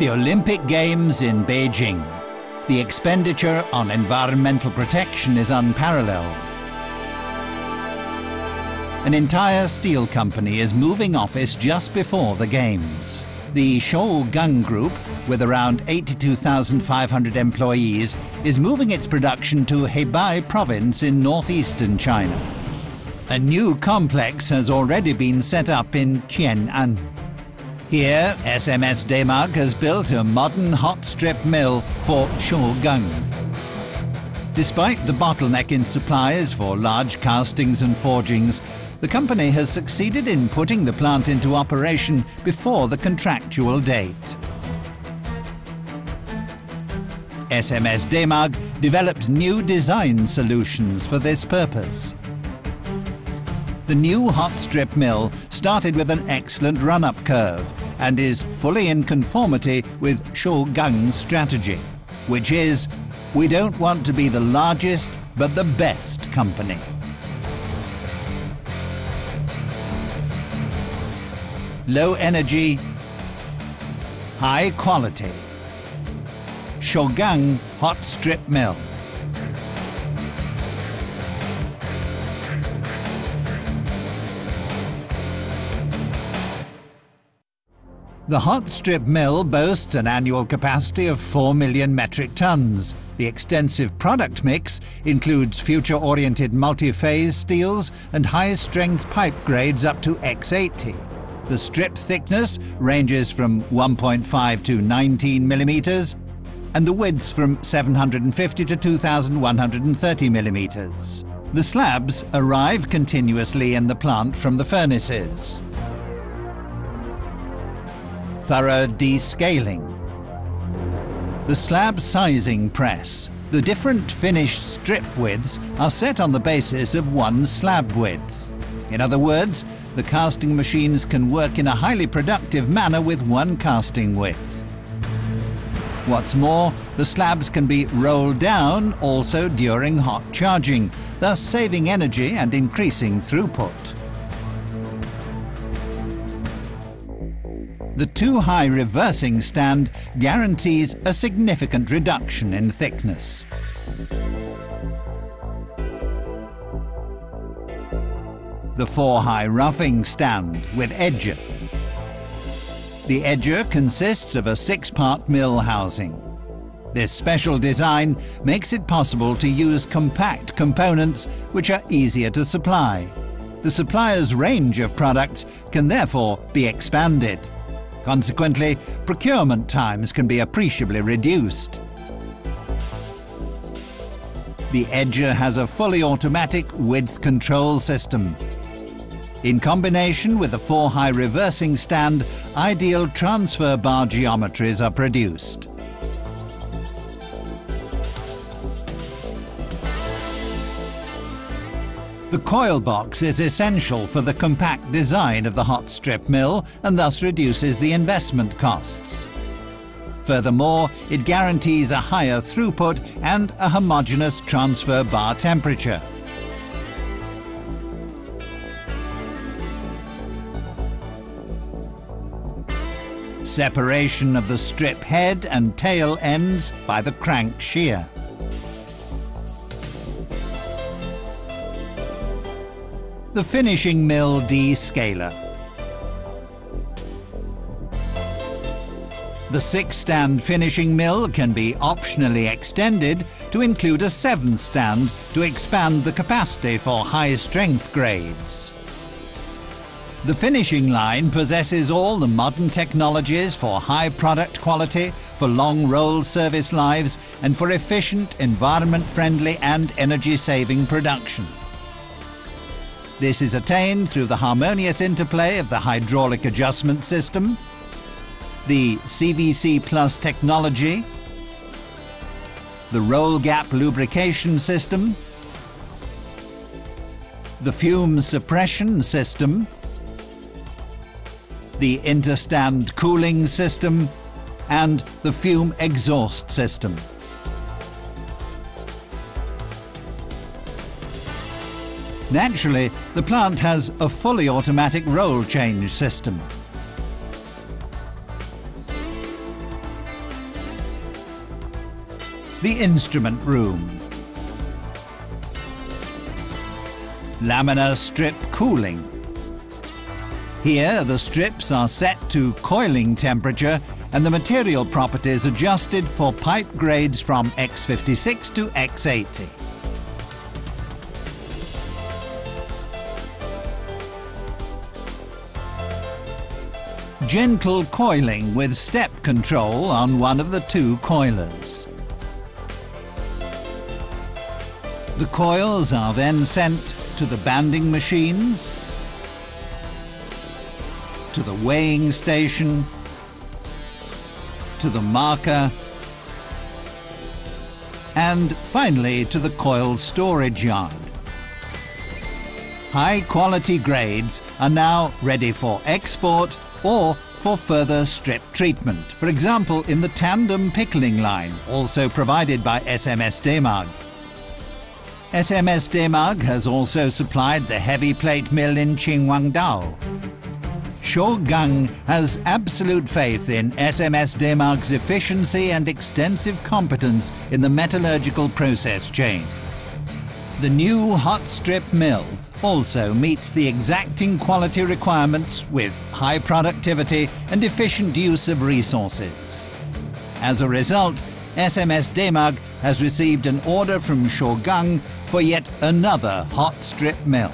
The Olympic Games in Beijing. The expenditure on environmental protection is unparalleled. An entire steel company is moving office just before the Games. The Shougang Group, with around 82,500 employees, is moving its production to Hebei province in northeastern China. A new complex has already been set up in Qian'an. Here, SMS Demag has built a modern hot strip mill for Shougang. Despite the bottleneck in supplies for large castings and forgings, the company has succeeded in putting the plant into operation before the contractual date. SMS Demag developed new design solutions for this purpose. The new hot strip mill started with an excellent run-up curve and is fully in conformity with Shougang's strategy, which is, we don't want to be the largest, but the best company. Low energy, high quality. Shougang Hot Strip Mill. The hot strip mill boasts an annual capacity of 4 million metric tons. The extensive product mix includes future-oriented multi-phase steels and high-strength pipe grades up to X80. The strip thickness ranges from 1.5 to 19 millimeters, and the width from 750 to 2130 millimeters. The slabs arrive continuously in the plant from the furnaces thorough descaling. The slab sizing press. The different finished strip widths are set on the basis of one slab width. In other words, the casting machines can work in a highly productive manner with one casting width. What's more, the slabs can be rolled down also during hot charging, thus saving energy and increasing throughput. The two-high reversing stand guarantees a significant reduction in thickness. The four-high roughing stand with edger. The edger consists of a six-part mill housing. This special design makes it possible to use compact components which are easier to supply. The supplier's range of products can therefore be expanded. Consequently, procurement times can be appreciably reduced. The Edger has a fully automatic width control system. In combination with the four-high reversing stand, ideal transfer bar geometries are produced. The coil box is essential for the compact design of the hot strip mill and thus reduces the investment costs. Furthermore, it guarantees a higher throughput and a homogeneous transfer bar temperature. Separation of the strip head and tail ends by the crank shear. The finishing mill descaler. The six-stand finishing mill can be optionally extended to include a seventh stand to expand the capacity for high-strength grades. The finishing line possesses all the modern technologies for high product quality, for long roll service lives, and for efficient, environment-friendly and energy-saving production. This is attained through the harmonious interplay of the hydraulic adjustment system, the CVC Plus technology, the roll gap lubrication system, the fume suppression system, the interstand cooling system, and the fume exhaust system. Naturally, the plant has a fully automatic roll change system. the instrument room. Laminar strip cooling. Here the strips are set to coiling temperature and the material properties adjusted for pipe grades from X56 to X80. Gentle coiling with step control on one of the two coilers. The coils are then sent to the banding machines, to the weighing station, to the marker, and finally to the coil storage yard. High quality grades are now ready for export or for further strip treatment, for example in the tandem pickling line, also provided by SMS Demag. SMS Demag has also supplied the heavy plate mill in Qinhuangdao. Shougang has absolute faith in SMS Demag's efficiency and extensive competence in the metallurgical process chain. The new hot strip mill also meets the exacting quality requirements with high productivity and efficient use of resources. As a result, SMS Demag has received an order from Shougang for yet another hot strip mill.